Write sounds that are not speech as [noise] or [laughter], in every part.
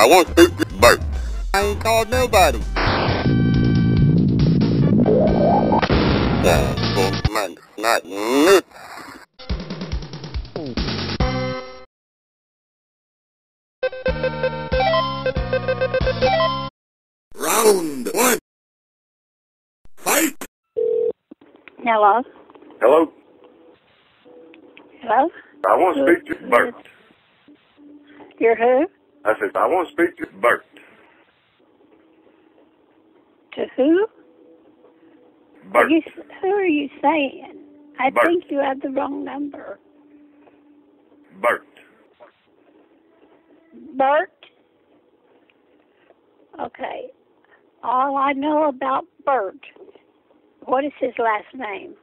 I want to speak to Bert. I ain't called nobody. Yeah, well, man, not me. Round one. Fight! Hello? Hello? Hello? I want to speak to Bert. You're who? I said, I want to speak to Bert. To who? Are Bert. you, who are you saying? I Bert. think you have the wrong number. Bert. Bert? Okay. All I know about Bert, what is his last name?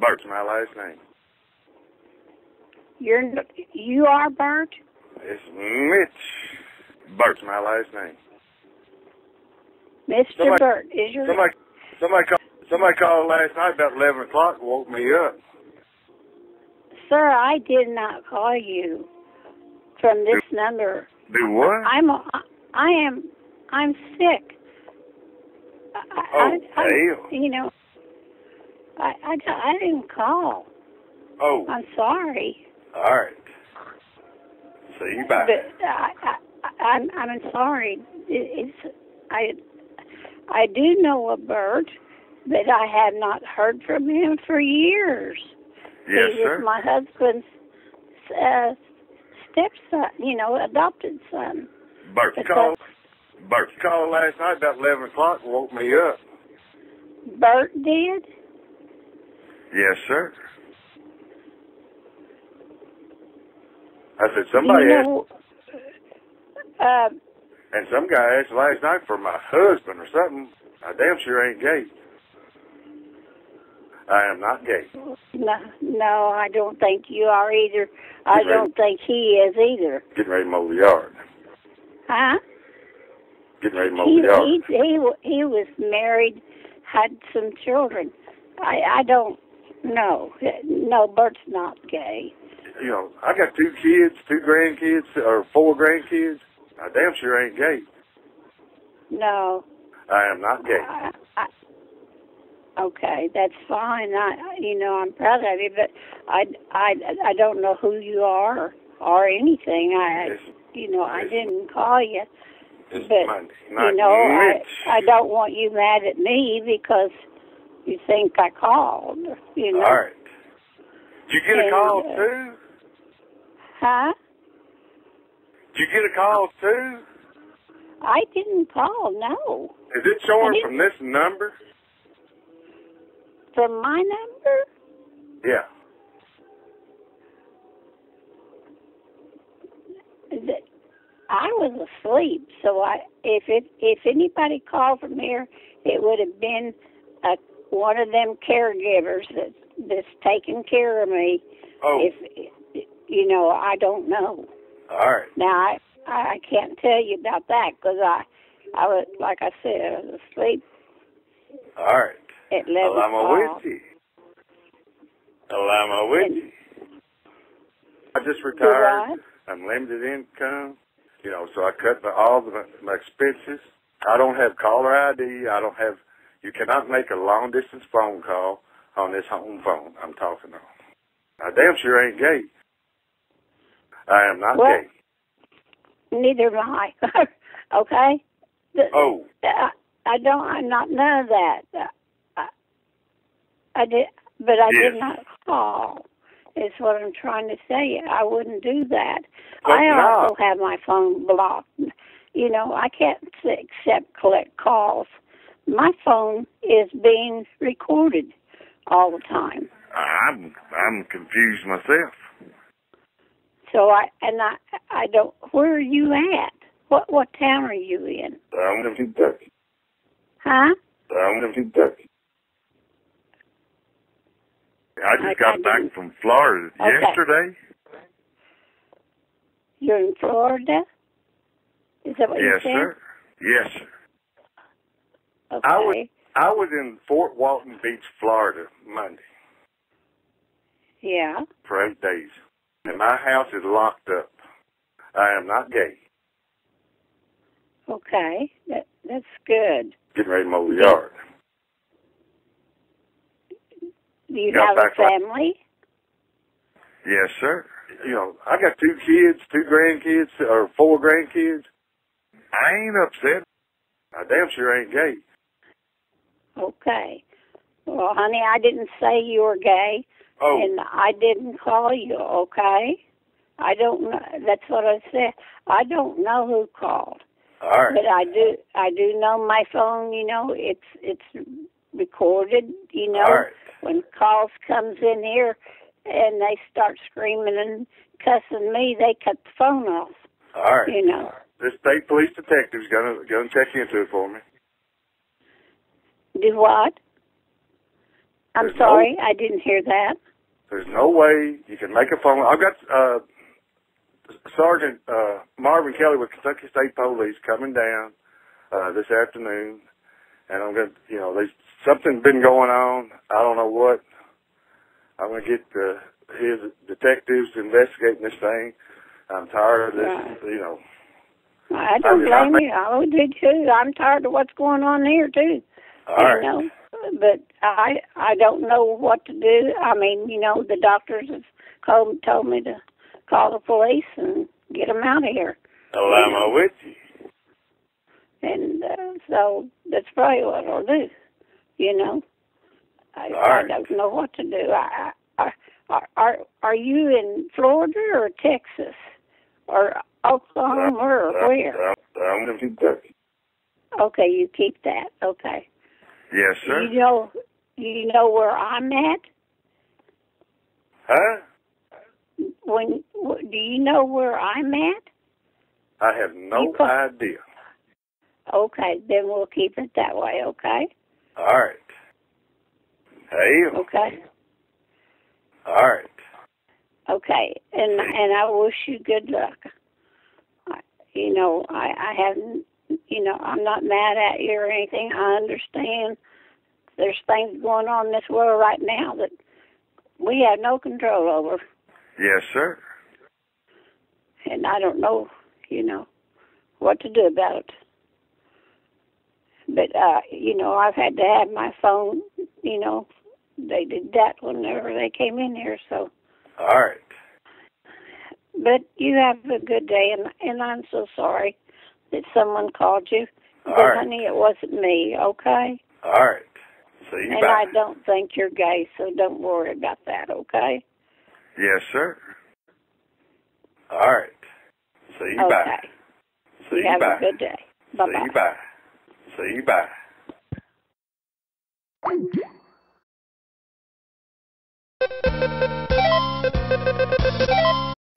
Bert's my last name. You're, you are Bert? It's Mitch. Bert's my last name. Mr. Somebody- Bert, is your... Somebody, somebody called, somebody called last night about 11 o'clock woke me up. Sir, I did not call you from this number. Do what? I'm I am I'm sick. I, Oh, I, I, hell. You know, I, I I didn't call. Oh, I'm sorry, all right. See you bye. but I, I I'm I'm sorry. It's I I do know a Bert, but I have not heard from him for years. Yes, he was sir. my husband's uh, stepson, you know, adopted son. Bert called. Bert called last night about 11 o'clock and woke me up. Bert did. Yes, sir. I said, somebody you asked, uh, and some guy asked last night for my husband or something. I damn sure ain't gay. I am not gay. no, no, I don't think you are either. I don't think he is either. Getting ready to mow the yard. Huh? Getting ready to mow He the yard. he he he was married, had some children. I I don't know. No, Bert's not gay. You know, I got two kids, two grandkids, or four grandkids. I damn sure ain't gay. No. I am not gay. I, I, okay, that's fine. I, you know, I'm proud of you, but I, I, I don't know who you are or anything. I, It's, you know, I didn't call you, but Monday. Not you know, I, I don't want you mad at me because you think I called. You know, All right. Did you get a call uh, too? Huh? Did you get a call too? I didn't call. No, Is it showing from this number? from my number. Yeah. I was asleep, so I if it if anybody called from here, it would have been a one of them caregivers that that's taking care of me. Oh, If you know, I don't know. all right. Now I I can't tell you about that because I I was like I said I was asleep All right. at eleven Well, I'm with you. Well, I'm with you. I just retired. I'm limited income. You know, so I cut my, all the, my expenses. I don't have caller ID. I don't have. You cannot make a long distance phone call on this home phone I'm talking on. I damn sure ain't gay. I am not What? gay. Neither am I. [laughs] okay. The- Oh, I, I don't. I'm not none of that. I, I did, but I did not call. Is what I'm trying to say. I wouldn't do that. But I no. also have my phone blocked. You know, I can't accept collect calls. My phone is being recorded all the time. I'm I'm confused myself. So I and I I don't. Where are you at? What what town are you in? I'm in Kentucky. Huh? I'm in Kentucky. I just I- got I back didn't- from Florida Okay. yesterday. You're in Florida. Is that what you Yes, said? sir. Yes, sir. Okay. I was I was in Fort Walton Beach, Florida, Monday Yeah. for eight days, and my house is locked up. I am not gay. Okay, that that's good. Getting ready to mow the yard. Do you Yeah, have a back like- family? Yes, sir. You know, I got two kids, two grandkids, or four grandkids. I ain't upset. I damn sure ain't gay. Okay. Well, honey, I didn't say you were gay, Oh, and I didn't call you. Okay. I don't know. That's what I said. I don't know who called. all right. But I do I do know my phone, you know, it's it's recorded, you know. All right. When calls comes in here and they start screaming and cussing me, they cut the phone off, All right. you know. The state police detective's gonna gonna check into it for me. Do what? I'm There's no- sorry, I didn't hear that. There's no way you can make a phone. I've got uh, Sergeant uh, Marvin Kelly with Kentucky State Police coming down uh, this afternoon, and I'm gonna, you know, there's something's been going on. I don't know what. I'm gonna get uh, his detectives investigating this thing. I'm tired of this, Right. you know. I don't mean, I blame you. I would do too. I'm tired of what's going on here too. All right. know. But I I don't know what to do. I mean, you know, the doctors have called, told me to call the police and get them out of here. Well, I'm with you. And uh, so that's probably what I'll do. You know, I, All I don't know what to do. I, I, are are are you in Florida or Texas or Oklahoma or where? I'm, I'm in Kentucky. Okay, you keep that. Okay. Yes, sir. You know, you know where I'm at. Huh? When do you know where I'm at? I have no call- idea. Okay, then we'll keep it that way. Okay. All right. Hey. Okay. All right. Okay, and and I wish you good luck. I, you know, I I haven't. You know, I'm not mad at you or anything. I understand. There's things going on in this world right now that we have no control over, Yes, sir. and I don't know. You know, what to do about it. But uh, you know, I've had to have my phone. You know, they did that whenever they came in here, so. All right. But you have a good day, and and I'm so sorry that someone called you. All but right. honey, it wasn't me, okay? All right. See you and back. I don't think you're gay, so don't worry about that, okay? Yes, sir. All right. See you okay. back. See you you have back. a good day. Bye See bye. you back. See you back.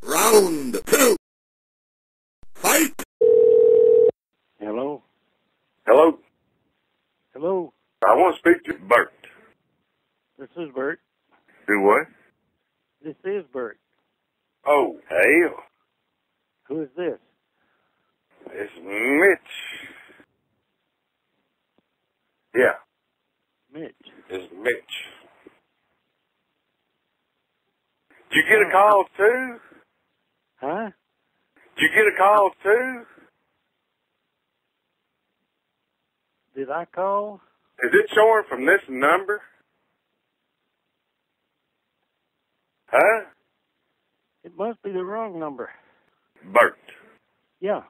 Round two. Fight! Hello? Hello. Hello? I want to speak to Bert. This is Bert. Do what? This is Bert. Oh, hey. Who is this? It's Mitch. Yeah, Mitch. it's Mitch. Did you get a call too? Huh? Did you get a call too? Did I call? Is it showing from this number? Huh? It must be the wrong number. Bert. Yeah.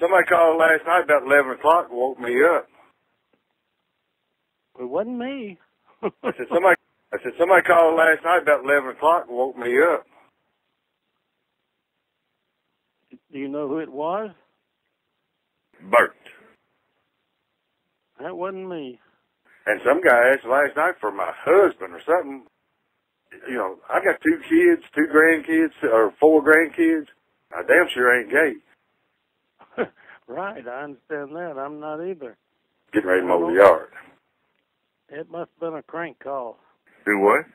Somebody called last night about 11 o'clock and woke me up. Wasn't me. I said, somebody, I said, somebody called last night about 11 o'clock and woke me up. Do you know who it was? Bert. That wasn't me. And some guy asked last night for my husband or something. You know, I got two kids, two grandkids, or four grandkids. I damn sure ain't gay. [laughs] right, I understand that. I'm not either. Getting ready to mow the yard. It must have been a crank call. Do what?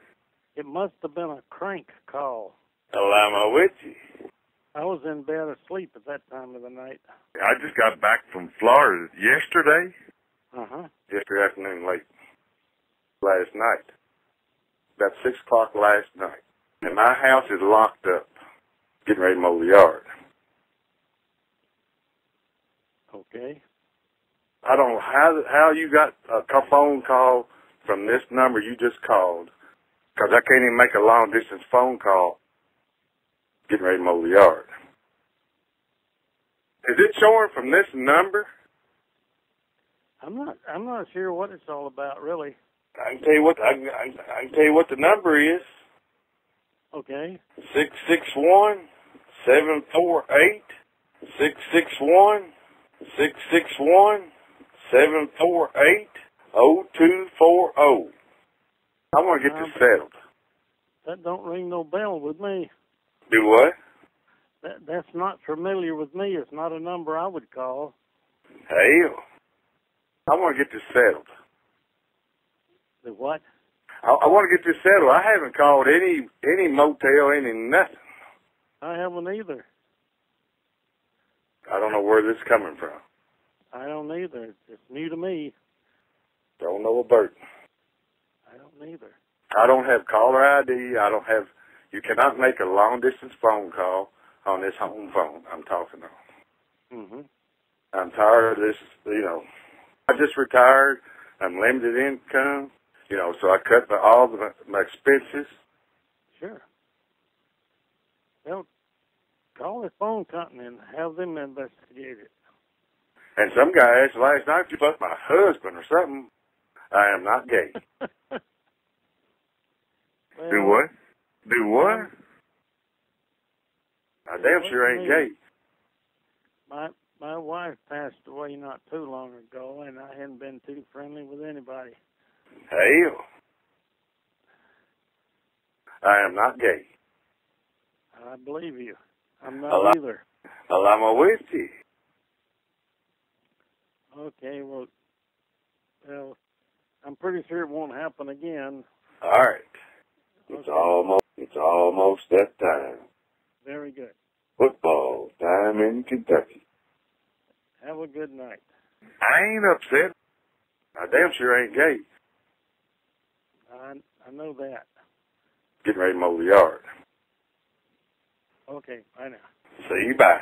It must have been a crank call. I'm with you. I was in bed asleep at that time of the night. I just got back from Florida yesterday, Uh huh. yesterday afternoon, late last night, about six o'clock last night, and my house is locked up. Getting ready to mow the yard. Okay. I don't know how how you got a phone call from this number you just called, because I can't even make a long distance phone call. Getting ready to mow the yard. Is it showing from this number? I'm not. I'm not sure what it's all about, really. I can tell you what I can, I, can- I can tell you what the number is. Okay. Six six one seven four eight six six one six six one seven four eight oh two four oh. I want to get this um, settled. That don't ring no bell with me. Do what? That that's not familiar with me. It's not a number I would call. Hell. I want to get this settled. The what? I, I want to get this settled. I haven't called any any motel, any nothing. I haven't either. I don't know where this is coming from. I don't either. It's new to me. Don't know a Bert. I don't either. I don't have caller ID. I don't have. You cannot make a long distance phone call on this home phone I'm talking on. Mhm. I'm tired of this. You know, I just retired. I'm limited income. You know, so I cut my, all the, my expenses. Sure. Well, call the phone company and have them investigate it. And some guy asked last night if you fuck my husband or something. I am not gay. [laughs] well, Do what? Do what? Um, I damn sure ain't gay. My my wife passed away not too long ago, and I hadn't been too friendly with anybody. Hell. I am not gay. I believe you. I'm not either. I'm with you. Okay, well, well, I'm pretty sure it won't happen again. All right. It's Okay. almost it's almost that time. Very good. Football time in Kentucky. Have a good night. I ain't upset. I damn sure ain't gay. I I know that. Getting ready to mow the yard. Okay, bye now. See you bye.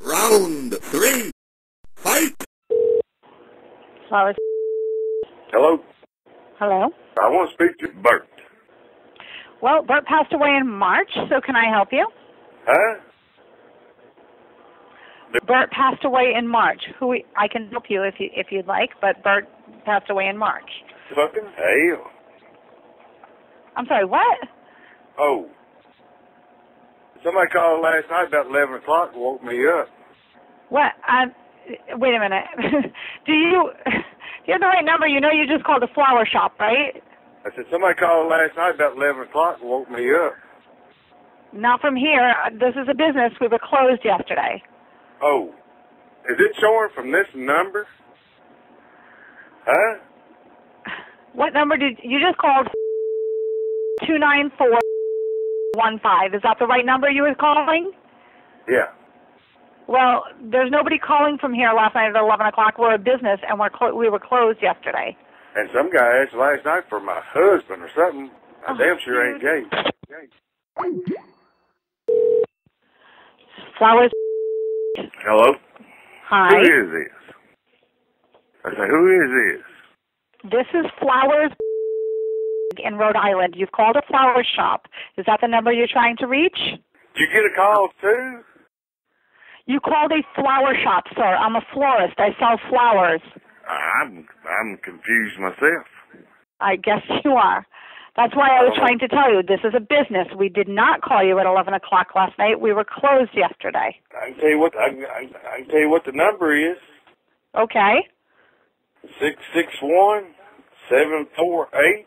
Round three. Fight! Flowers. Hello. Hello. I want to speak to Bert. Well, Bert passed away in March, so can I help you? Huh? Bert passed away in March. Who we, I can help you if you if you'd like, but Bert passed away in March. Fucking hell. I'm sorry, what? Oh. Somebody called last night about 11 o'clock and woke me up. What? Um, wait a minute. [laughs] Do you [laughs] you have the right number? You know you just called the flower shop, right? I said, somebody called last night about 11 o'clock and woke me up. Not from here. This is a business. We were closed yesterday. Oh. Is it showing from this number? Huh? What number did you just called? Two nine four one five. Is that the right number you were calling? Yeah. Well, there's nobody calling from here last night at eleven o'clock. We're a business, and we're clo- we were closed yesterday. And some guy asked last night for my husband or something. I Oh, damn sure ain't gay. Flowers. Hello? Hi. Who is this? I said, who is this? This is Flowers in Rhode Island. You've called a flower shop. Is that the number you're trying to reach? Did you get a call too? You called a flower shop, sir. I'm a florist. I sell flowers. I'm I'm confused myself. I guess you are. That's why I was trying to tell you this is a business. We did not call you at 11 o'clock last night. We were closed yesterday. I can tell you what I I I can tell you what the number is. Okay? Six six one seven four eight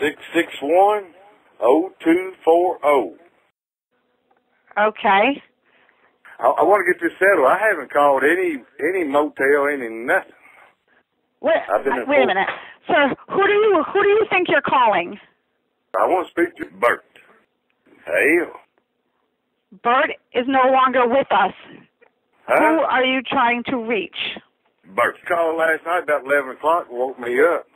six six one oh two four oh. Okay. I, I want to get this settled. I haven't called any any motel, any nothing. Wait, wait a minute. Sir, who do you who do you think you're calling? I want to speak to Bert. Hell, Bert is no longer with us. Who are you trying to reach? Bert called last night about eleven o'clock woke me up.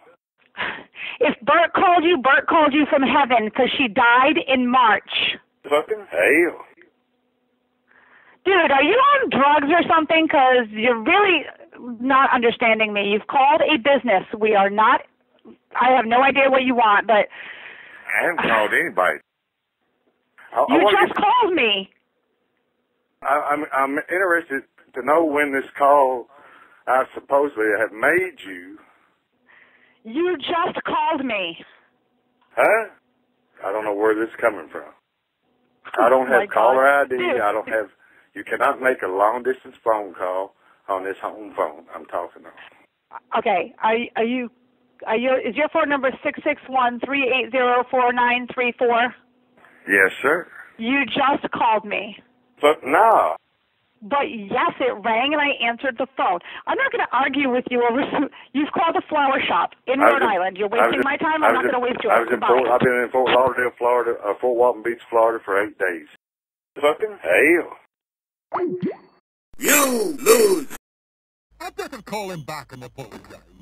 If Bert called you, Bert called you from heaven because she died in March. Fucking hell. Dude, are you on drugs or something? Because you're really not understanding me. You've called a business. We are not. I have no idea what you want, but I haven't called anybody. I, I you wanna just get- called me. I, I'm I'm interested to know when this call I supposedly have made you. You just called me. Huh? I don't know where this is coming from. Oh I don't Oh have caller God. ID. [laughs] I don't have. You cannot make a long distance phone call on this home phone I'm talking on. Okay. Are are you? Are you? Is your phone number six six one three eight zero four nine three four? Yes, sir. You just called me. But no. But yes, it rang and I answered the phone. I'm not going to argue with you over some. You've called a flower shop in Rhode in- Island. You're wasting in- my time. I I'm not going to waste I was in Goodbye. Fort, I've been in Fort Lauderdale, Florida, uh, Fort Walton Beach, Florida for eight days. Fucking hell. You lose. I better call him back and apologize.